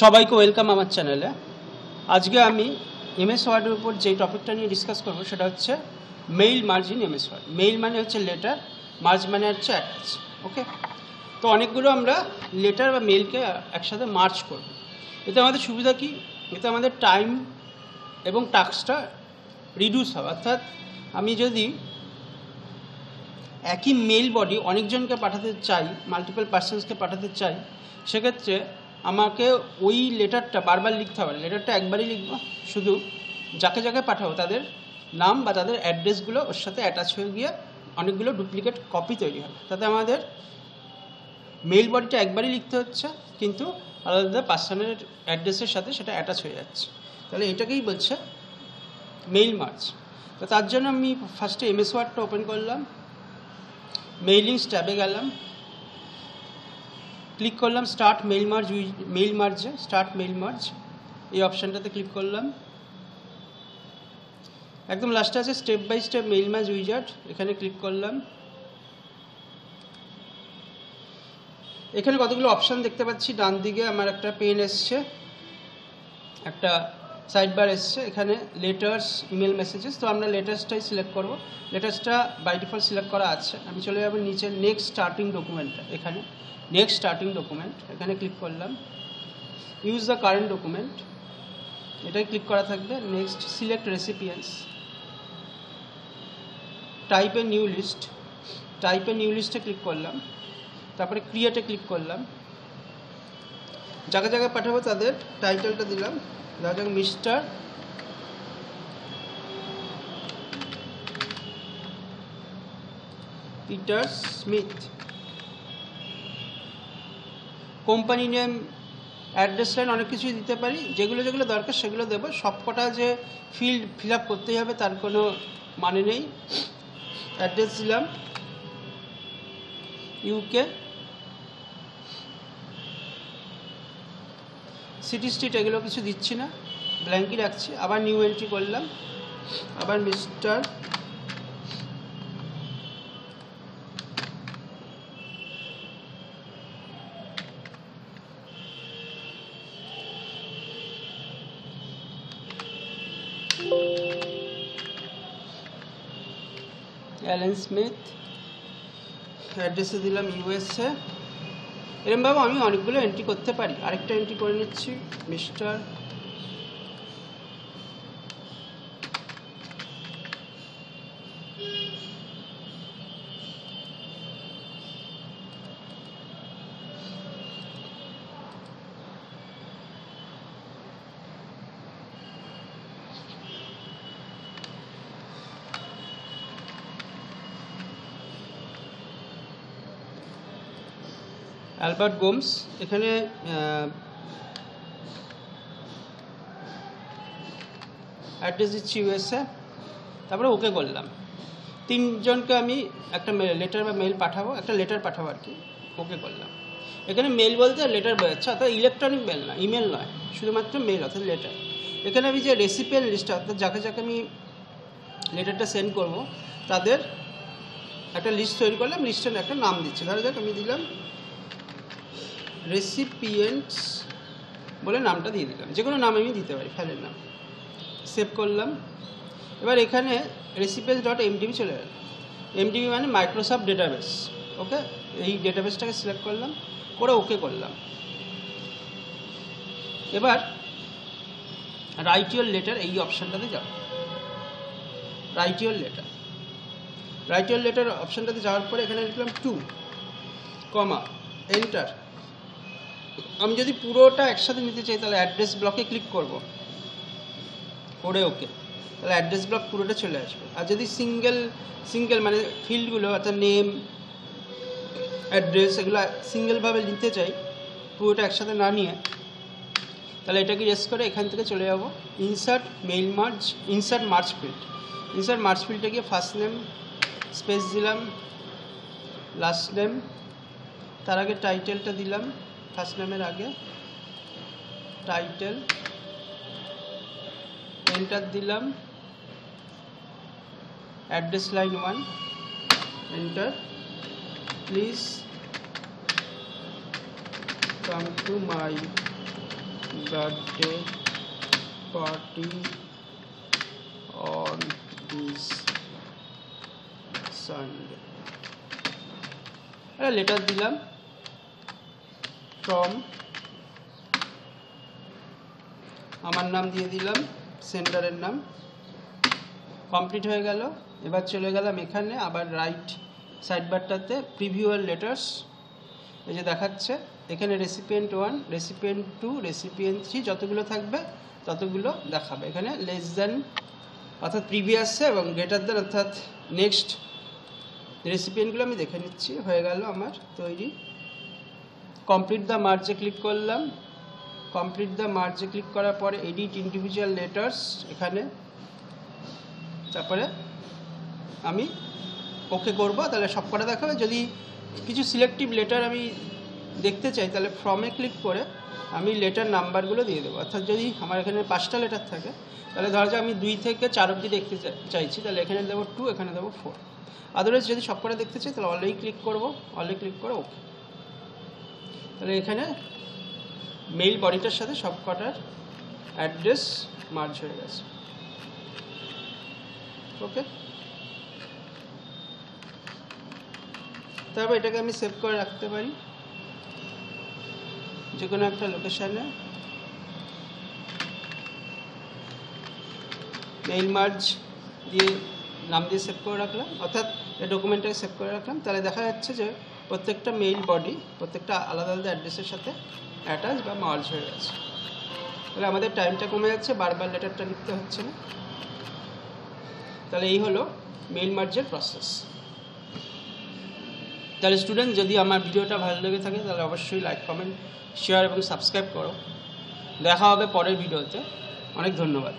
সবাইকে ওয়েলকাম আমার চ্যানেলে আজকে আমি এমএস ওয়ার্ডের উপর যে টপিকটা নিয়ে ডিসকাস করব, সেটা হচ্ছে mail margin MS Word mail মানে হচ্ছে লেটার মার্জ মানে হচ্ছে অ্যাটাচ ওকে তো অনেকগুলো আমরা লেটার বা মেইলকে একসাথে মার্চ করব। এতে আমাদের সুবিধা কি? এতে আমাদের টাইম এবং টাস্কটা রিডিউস হবে। অর্থাৎ আমি যদি একই মেল বডি অনেকজনকে পাঠাতে চাই মাল্টিপল পার্সনসকে পাঠাতে চাই, সেক্ষেত্রে আমাকে ওই লেটারটা বারবার লিখতে হবে। লেটারটা একবারই লিখব। শুধু যাকে যাকে পাঠাবো তাদের নাম বা তাদের অ্যাড্রেসগুলো ওর সাথে অ্যাটাচ হয়ে গিয়ে অনেকগুলো ডুপ্লিকেট কপি তৈরি হবে। তাতে আমাদের মেল বডিটা একবারই লিখতে হচ্ছে, কিন্তু আলাদা আলাদা পার্সনের অ্যাড্রেসের সাথে সেটা অ্যাটাচ হয়ে যাচ্ছে। তাহলে এটাকেই বলছে মেইল মার্চ তো তার জন্য আমি ফার্স্টে এমএস ওয়ার্ডটা ওপেন করলাম মেইলিংস ট্যাবে গেলাম। ক্লিক করলাম স্টার্ট মেইল মার্জ মেইল মার্জে স্টার্ট মেইল মার্জ এই অপশানটাতে ক্লিক করলাম। একদম লাস্টে আছে step by step mail merge wizard এখানে ক্লিক করলাম। এখানে কতগুলো অপশান দেখতে পাচ্ছি, ডান দিকে আমার একটা পেন এসছে, একটা সাইড বার এসছে, এখানে লেটার্স ইমেল মেসেজেস তো আমরা লেটার্সটাই সিলেক্ট করব। লেটার্সটা বাই ডিফল্ট সিলেক্ট করা আছে। আমি চলে যাব নিচে নেক্সট স্টার্টিং ডকুমেন্টটা এখানে। নেক্সট স্টার্টিং ডকুমেন্ট এখানে ক্লিক করলাম। ইউজ দ্য কারেন্ট ডকুমেন্ট এটাই ক্লিক করা থাকবে। নেক্সট সিলেক্ট রেসিপিয়েন্স টাইপে নিউ লিস্ট টাইপে নিউ লিস্টে ক্লিক করলাম। তারপরে ক্রিয়েটে ক্লিক করলাম। যাকে জায়গায় পাঠাবো তাদের টাইটেলটা দিলাম। দেখা যাক mister. Peter Smith. Company name, address line অনেক কিছুই দিতে পারি। যেগুলো যেগুলো দরকার সেগুলো দেবো। সবকটা যে ফিল্ড ফিল আপ করতেই হবে তার কোনো মানে নেই। অ্যাড্রেস দিলাম। ইউকে সিটি স্ট্রিট এগুলো কিছু দিচ্ছি না, ব্ল্যাঙ্কই রাখছি। আবার নিউ এন্ট্রি করলাম, আবার মিস্টার অ্যালেন স্মিথ অ্যাড্রেসে দিলাম ইউএসএ এরমভাবে আমি অনেকগুলো এন্ট্রি করতে পারি। আরেকটা এন্ট্রি করে নিচ্ছি মিস্টার অ্যালবার্ট গোমস, এখানে অ্যাড্রেস দিচ্ছি ইউএসএ। তারপরে ওকে করলাম তিনজনকে আমি একটা লেটার বা মেল পাঠাবো, একটা লেটার পাঠাবো আর কি, ওকে করলাম এখানে মেল বলতে লেটার বোঝাচ্ছে, অর্থাৎ ইলেকট্রনিক মেল না ইমেল নয়, শুধুমাত্র মেল অর্থাৎ লেটার এখানে আমি যে রেসিপিয়েন্ট লিস্ট অর্থাৎ যাকে যাকে আমি লেটারটা সেন্ড করব, তাদের একটা লিস্ট তৈরি করলাম লিস্টের একটা নাম দিচ্ছি। ধরো যাক, আমি দিলাম রেসিপিয়েন্টস বলে নামটা দিয়ে দিলাম। যে কোনো নাম আমি দিতে পারি ফাইলের নাম। সেভ করলাম। এবার এখানে রেসিপিয়েন্স ডট এমডিবি চলে গেল। এমডিবি মানে মাইক্রোসফট ডেটাবেস ওকে এই ডেটাবেসটাকে সিলেক্ট করলাম, করে ওকে করলাম। এবার রাইট ইউর লেটার এই অপশানটাতে যাও। Write your letter write your letter অপশানটাতে যাওয়ার পরে এখানে লিখলাম টু কমা এন্টার আমি যদি পুরোটা একসাথে নিতে চাই, তাহলে অ্যাড্রেস ব্লকে ক্লিক করব। করে ওকে। তাহলে অ্যাড্রেস ব্লক পুরোটা চলে আসবে। আর যদি সিঙ্গেল সিঙ্গেল মানে ফিল্ডগুলো, অর্থাৎ নেম অ্যাড্রেস এগুলো সিঙ্গেলভাবে নিতে চাই, পুরোটা একসাথে না নিয়ে, তাহলে এটাকে রেস করে এখান থেকে চলে যাব। Insert mail merge insert merge field insert merge ফিল্ডে গিয়ে ফার্স্ট নেম স্পেস দিলাম লাস্ট নেম তার আগে টাইটেলটা দিলাম। ফার্স্ট নেমের আগে টাইটেল এন্টার দিলাম address line one enter please come to my birthday party on this Sunday. একটা লেটার দিলাম ফ্রম আমার নাম দিয়ে দিলাম সেন্টারের নাম। কমপ্লিট হয়ে গেল, এবার চলে গেলাম এখানে, আবার রাইট সাইড বারটাতে প্রিভিউয়ার লেটার্স এই যে দেখাচ্ছে, এখানে recipient one recipient two recipient three যতগুলো থাকবে, ততগুলো দেখাবে। এখানে লেস দেন অর্থাৎ প্রিভিয়াসে এবং গ্রেটার দেন অর্থাৎ নেক্সট রেসিপিয়েন্টগুলো আমি দেখে নিচ্ছি, হয়ে গেল আমার তৈরি কমপ্লিট দ্য মার্জে ক্লিক করলাম। কমপ্লিট দ্য মার্জে ক্লিক করার পরে এডিট ইন্ডিভিজুয়াল লেটার্স এখানে। তারপরে আমি ওকে করব। তাহলে সব কটা দেখাবে। যদি কিছু সিলেক্টিভ লেটার আমি দেখতে চাই, তাহলে ফর্মে ক্লিক করে আমি লেটার নাম্বারগুলো দিয়ে দেবো। অর্থাৎ যদি আমার এখানে পাঁচটা লেটার থাকে, তাহলে ধরা যাক আমি দুই থেকে চার অবধি দেখতে চাইছি। তাহলে এখানে দেবো টু এখানে দেবো ফোর আদারওয়াইজ যদি সব কটা দেখতে চাই, তাহলে অলরেডি ক্লিক করব। অলরেডি ক্লিক করে ওকে তাহলে এখানে মেইল বডিটার সাথে সব কটার অ্যাড্রেস মার্জ হয়ে গেছে। ওকে তারপর এটাকে আমি সেভ করে রাখতে পারি। যে কোনো একটা লোকেশানে মেইল মার্জ দিয়ে নাম দিয়ে সেভ করে রাখলাম। অর্থাৎ ডকুমেন্টটাকে সেভ করে রাখলাম। তাহলে দেখা যাচ্ছে যে প্রত্যেকটা মেইল বডি প্রত্যেকটা আলাদা আলাদা অ্যাড্রেসের সাথে অ্যাটাচ বা মার্জ হয়ে গেছে। তাহলে আমাদের টাইমটা কমে যাচ্ছে, বারবার লেটারটা লিখতে হচ্ছে না। তাহলে এই হলো মেইল মার্জের প্রসেস তাহলে স্টুডেন্ট যদি আমার ভিডিওটা ভালো লেগে থাকে, তাহলে অবশ্যই লাইক কমেন্ট শেয়ার এবং সাবস্ক্রাইব করো। দেখা হবে পরের ভিডিওতে। অনেক ধন্যবাদ।